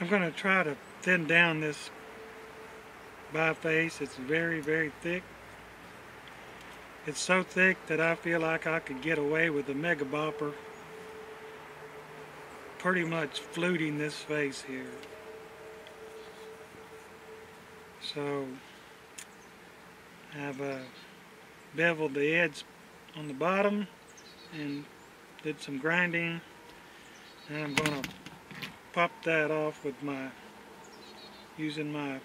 I'm going to try to thin down this biface. It's very, very thick. It's so thick that I feel like I could get away with a mega bopper pretty much fluting this face here. So I've uh, beveled the edge on the bottom and did some grinding and I'm going to pop that off with my using my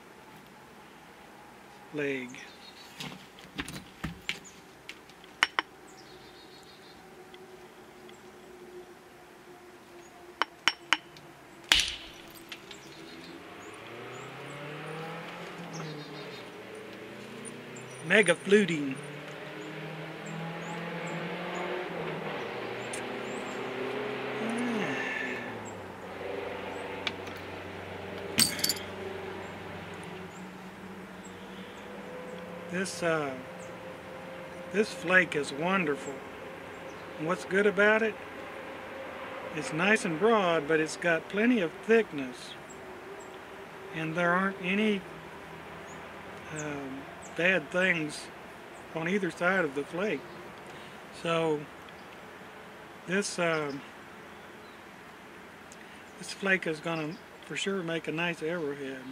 leg. Mega fluting. This uh, this flake is wonderful. And what's good about it? It's nice and broad, but it's got plenty of thickness. And there aren't any um, bad things on either side of the flake. So this uh, this flake is going to for sure make a nice arrowhead.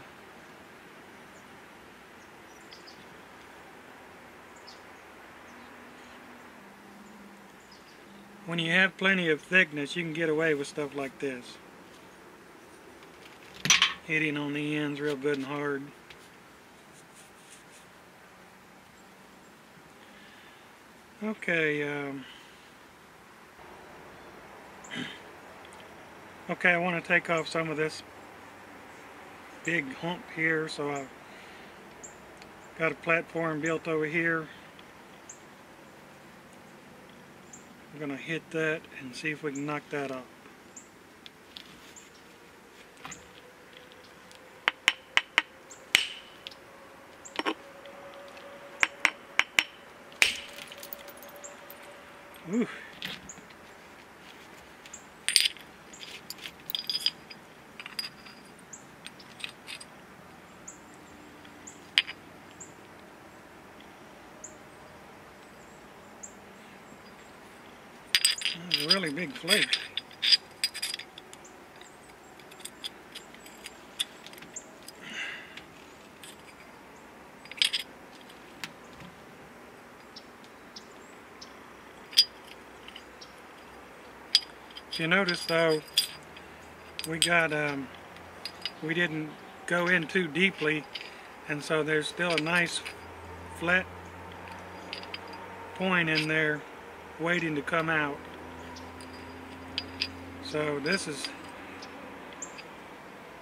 When you have plenty of thickness, you can get away with stuff like this. Hitting on the ends real good and hard. Okay, um, okay, I want to take off some of this big hump here, so I've got a platform built over here. I'm going to hit that and see if we can knock that off. Ooh. Really big flake. If you notice though, we got, um, we didn't go in too deeply and so there's still a nice flat point in there waiting to come out. So this is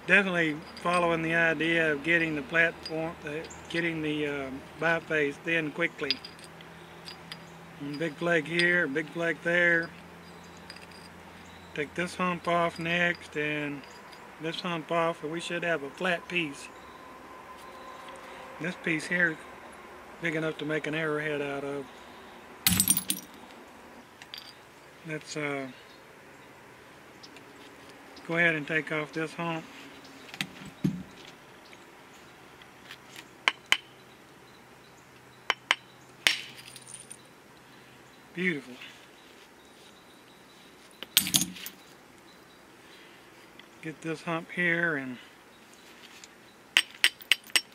definitely following the idea of getting the platform, uh, getting the uh, biface thin quickly. And big flake here, big flake there. Take this hump off next and this hump off and we should have a flat piece. This piece here big enough to make an arrowhead out of. Let's uh, go ahead and take off this hump. Beautiful. Get this hump here and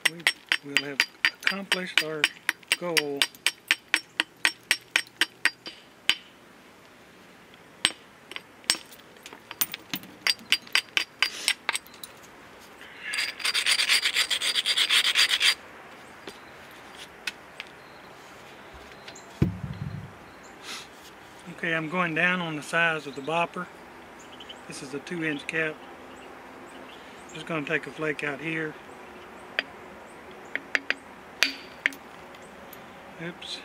we will have accomplished our goal. Okay, I'm going down on the size of the bopper. This is a two inch cap. Just going to take a flake out here. Oops.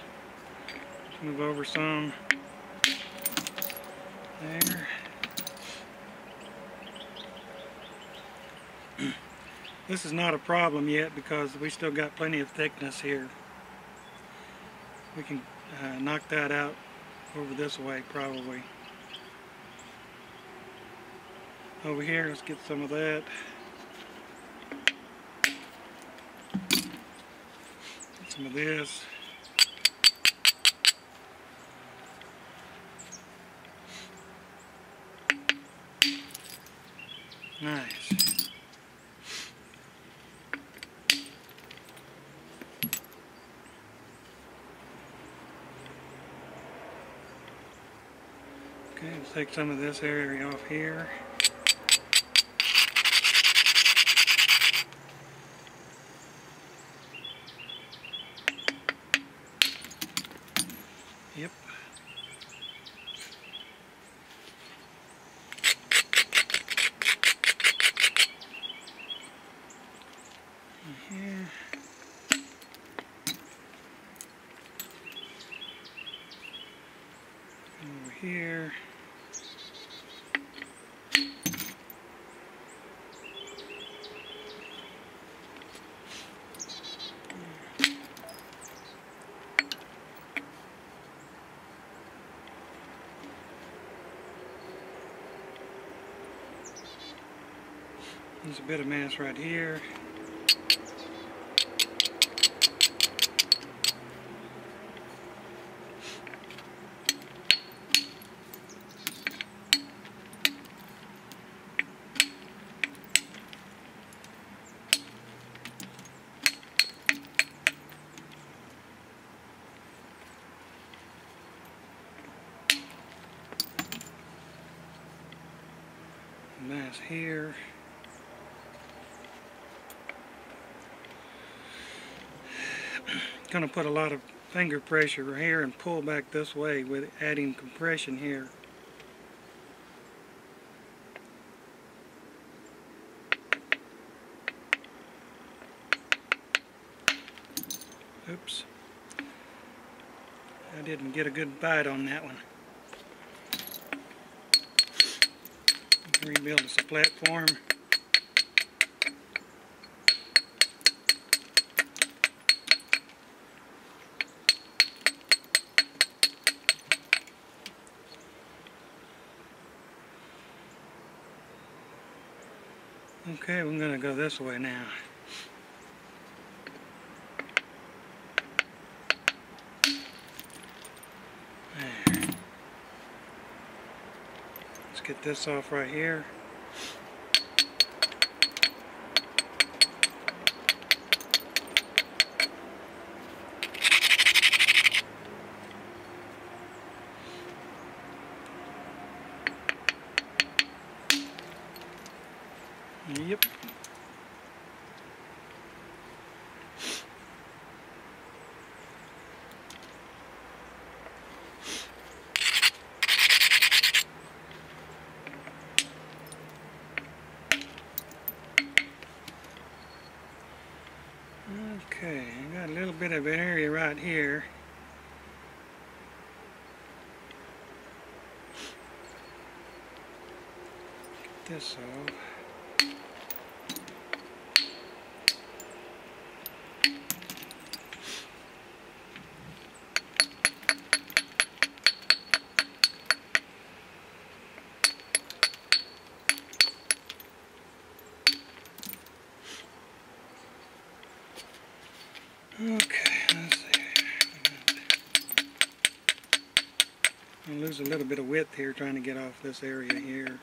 Let's move over some. There. this is not a problem yet because we still got plenty of thickness here. We can uh, knock that out over this way probably. Over here, let's get some of that. Get some of this. Nice. Take some of this area off here. Yep. Here. Over here. There's a bit of mass right here. Mass here. Going to put a lot of finger pressure here and pull back this way with adding compression here. Oops. I didn't get a good bite on that one. Rebuild this platform. Okay, we're going to go this way now. There. Let's get this off right here. Yep. Okay, I got a little bit of an area right here. Get this off. Lose a little bit of width here trying to get off this area here.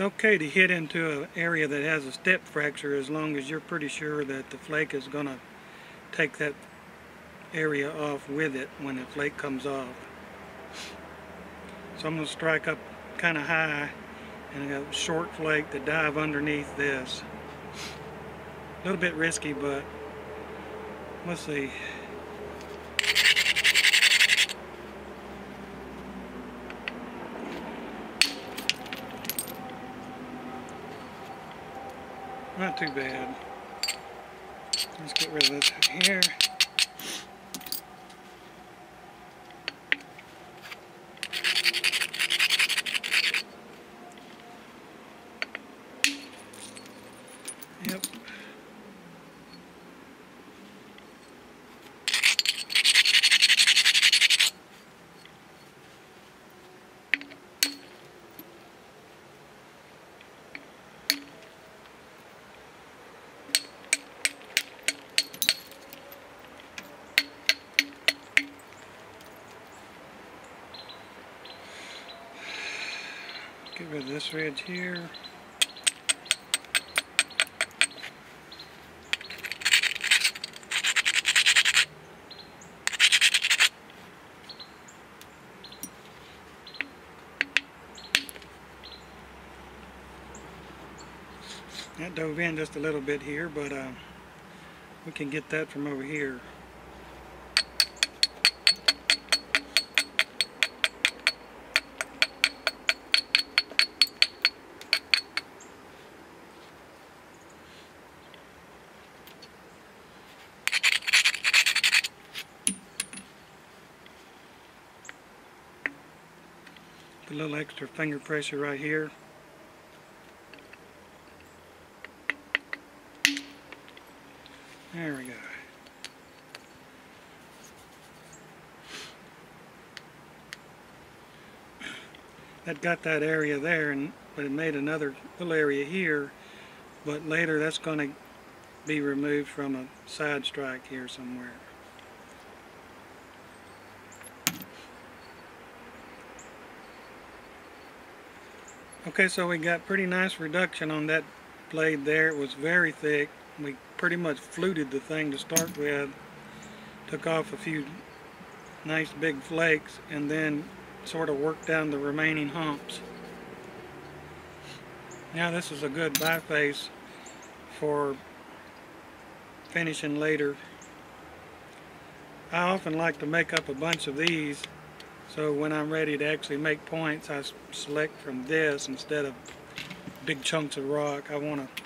It's okay to hit into an area that has a step fracture as long as you're pretty sure that the flake is going to take that area off with it when the flake comes off. So I'm going to strike up kind of high and I got a short flake to dive underneath this. A little bit risky, but let's see. Not too bad. Let's get rid of this here. Yep. Get rid of this ridge here. That dove in just a little bit here, but uh, we can get that from over here. A little extra finger pressure right here. There we go. That got that area there, and but it made another little area here. But later, that's going to be removed from a side strike here somewhere. Okay, so we got pretty nice reduction on that blade there. It was very thick. We pretty much fluted the thing to start with. Took off a few nice big flakes and then sort of worked down the remaining humps. Now this is a good biface for finishing later. I often like to make up a bunch of these so when I'm ready to actually make points, I select from this instead of big chunks of rock. I want to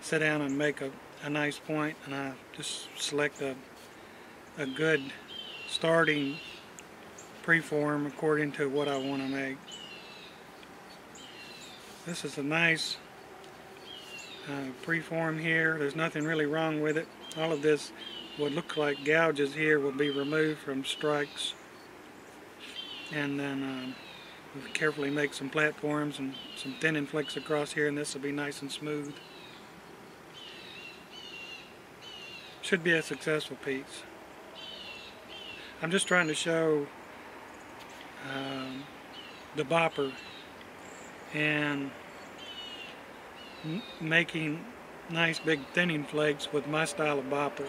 sit down and make a, a nice point, and I just select a, a good starting preform according to what I want to make. This is a nice uh, preform here. There's nothing really wrong with it. All of this, what look like gouges here, will be removed from strikes and then um, carefully make some platforms and some thinning flicks across here and this will be nice and smooth. Should be a successful piece. I'm just trying to show um, the bopper and making nice big thinning flakes with my style of bopper.